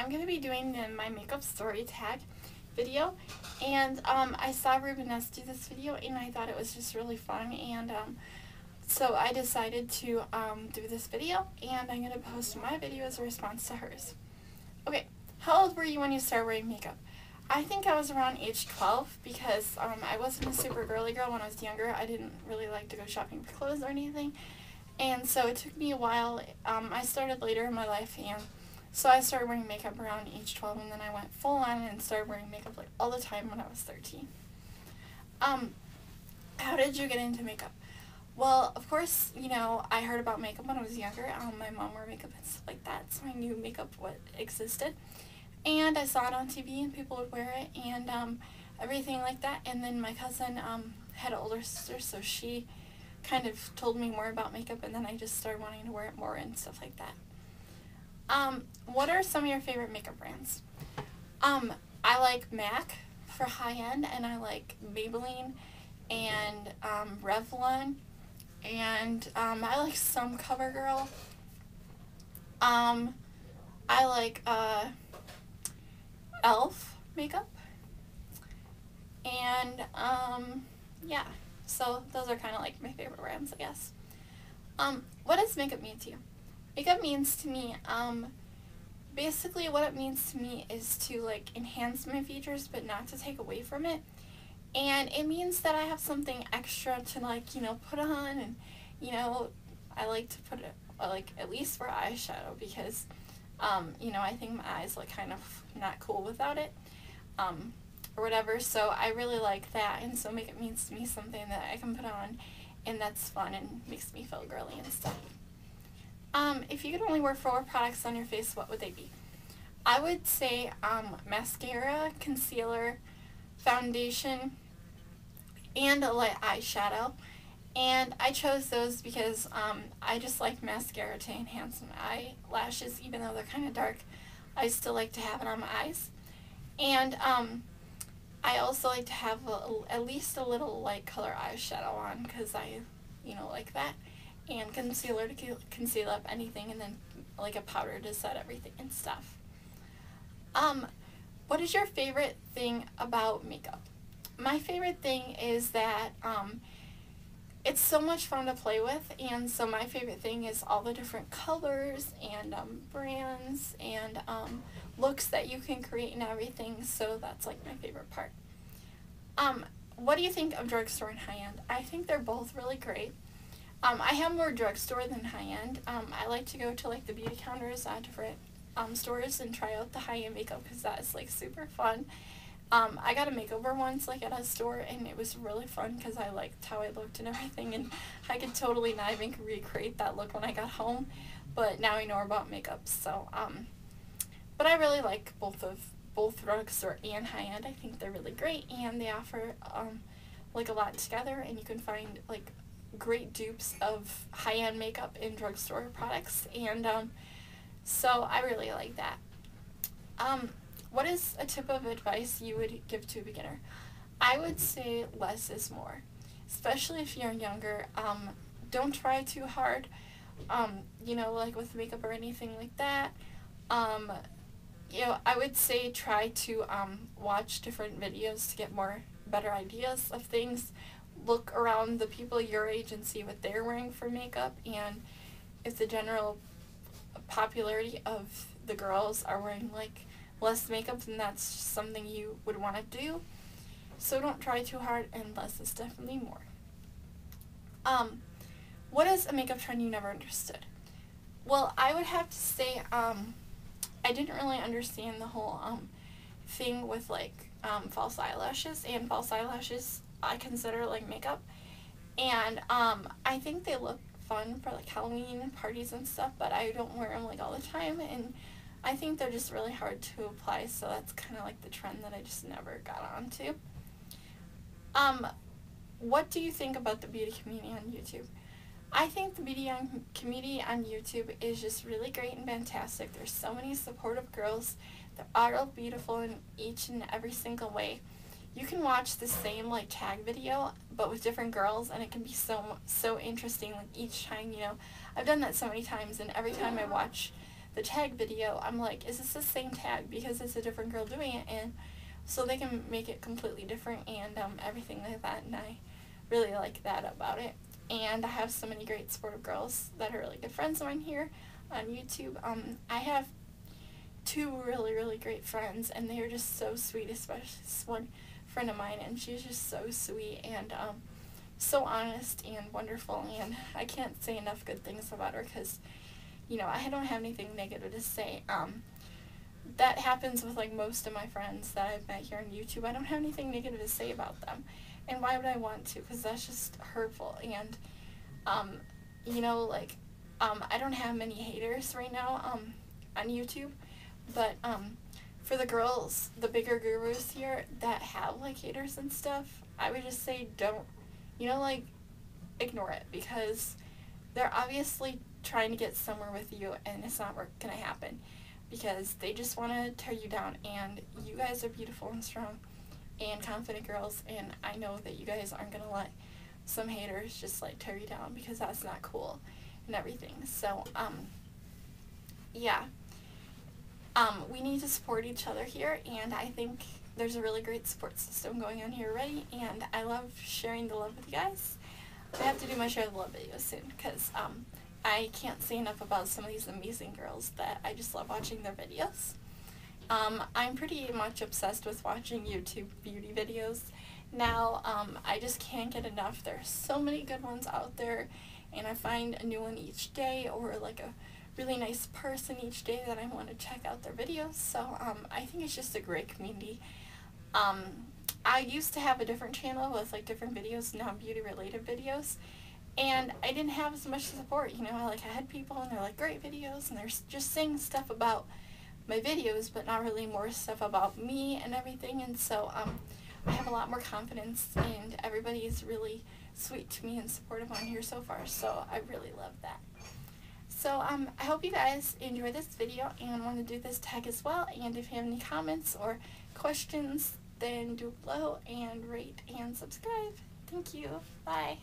I'm going to be doing the My Makeup Story Tag video. And um, I saw Rubenesque do this video and I thought it was just really fun. And um, so I decided to um, do this video and I'm going to post my video as a response to hers. Okay, how old were you when you started wearing makeup? I think I was around age 12 because um, I wasn't a super girly girl when I was younger. I didn't really like to go shopping for clothes or anything. And so it took me a while. Um, I started later in my life and so I started wearing makeup around age 12 and then I went full on and started wearing makeup like all the time when I was 13. Um, how did you get into makeup? Well, of course, you know, I heard about makeup when I was younger. Um, my mom wore makeup and stuff like that, so I knew makeup what existed. And I saw it on TV and people would wear it and um, everything like that. And then my cousin um, had an older sister, so she kind of told me more about makeup and then I just started wanting to wear it more and stuff like that. Um, what are some of your favorite makeup brands? Um, I like MAC for high end, and I like Maybelline and um, Revlon, and um, I like some CoverGirl. Um, I like uh, e.l.f. makeup, and um, yeah, so those are kind of like my favorite brands, I guess. Um, what does makeup mean to you? Makeup means to me, um, basically what it means to me is to like enhance my features but not to take away from it. And it means that I have something extra to like, you know, put on and, you know, I like to put it like at least for eyeshadow because, um, you know, I think my eyes look kind of not cool without it. Um, or whatever, so I really like that, and so makeup means to me something that I can put on, and that's fun and makes me feel girly and stuff. Um, if you could only wear four products on your face, what would they be? I would say um, mascara, concealer, foundation, and a light eyeshadow. And I chose those because um, I just like mascara to enhance my eyelashes, even though they're kind of dark. I still like to have it on my eyes. And um, I also like to have a, at least a little light color eyeshadow on because I, you know, like that and concealer to conceal up anything and then like a powder to set everything and stuff. Um, what is your favorite thing about makeup? My favorite thing is that um, it's so much fun to play with and so my favorite thing is all the different colors and um, brands and um, looks that you can create and everything so that's like my favorite part. Um, what do you think of drugstore and high-end? I think they're both really great. Um, I have more drugstore than high-end. Um, I like to go to like the beauty counters at different um, stores and try out the high-end makeup because that is like super fun. Um, I got a makeover once like at a store and it was really fun because I liked how I looked and everything and I could totally not even recreate that look when I got home. But now I know about makeup so um, but I really like both of both drugstore and high-end. I think they're really great and they offer um, like a lot together and you can find like great dupes of high-end makeup in drugstore products and um, so I really like that. Um, what is a tip of advice you would give to a beginner? I would say less is more, especially if you're younger. Um, don't try too hard, um, you know, like with makeup or anything like that. Um, you know, I would say try to um, watch different videos to get more better ideas of things look around the people your age and see what they're wearing for makeup and if the general popularity of the girls are wearing like less makeup then that's something you would want to do. So don't try too hard and less is definitely more. Um what is a makeup trend you never understood? Well i would have to say um i didn't really understand the whole um thing with like um, false eyelashes and false eyelashes I consider like makeup. And um, I think they look fun for like Halloween parties and stuff, but I don't wear them like all the time. And I think they're just really hard to apply, so that's kind of like the trend that I just never got onto. Um, what do you think about the beauty community on YouTube? I think the beauty on, community on YouTube is just really great and fantastic. There's so many supportive girls They're all beautiful in each and every single way you can watch the same like tag video but with different girls and it can be so so interesting like each time you know I've done that so many times and every time I watch the tag video, I'm like, is this the same tag? Because it's a different girl doing it, and so they can make it completely different and um, everything like that, and I really like that about it. And I have so many great supportive girls that are really good friends of mine here on YouTube. Um, I have two really, really great friends, and they are just so sweet, especially this one friend of mine, and she's just so sweet and um, so honest and wonderful, and I can't say enough good things about her because, you know, I don't have anything negative to say. Um, that happens with like most of my friends that I've met here on YouTube. I don't have anything negative to say about them, and why would I want to? Because that's just hurtful, and um, you know, like um, I don't have many haters right now um, on YouTube, but um, for the girls, the bigger gurus here that have like haters and stuff, I would just say don't, you know, like ignore it because they're obviously trying to get somewhere with you and it's not going to happen because they just want to tear you down and you guys are beautiful and strong and confident girls and I know that you guys aren't going to let some haters just like tear you down because that's not cool and everything. So, um, yeah. Um, we need to support each other here, and I think there's a really great support system going on here already, and I love sharing the love with you guys. I have to do my share the love video soon, because um, I can't say enough about some of these amazing girls that I just love watching their videos. Um, I'm pretty much obsessed with watching YouTube beauty videos. Now, um, I just can't get enough. There's so many good ones out there, and I find a new one each day or like a really nice person each day that I want to check out their videos. So um, I think it's just a great community. Um, I used to have a different channel with like different videos, non-beauty related videos, and I didn't have as much support. You know, I like I had people and they're like great videos, and they're just saying stuff about my videos, but not really more stuff about me and everything. And so um, I have a lot more confidence, and everybody is really sweet to me and supportive on here so far, so I really love that. So um, I hope you guys enjoy this video and want to do this tag as well, and if you have any comments or questions, then do below and rate and subscribe. Thank you. Bye.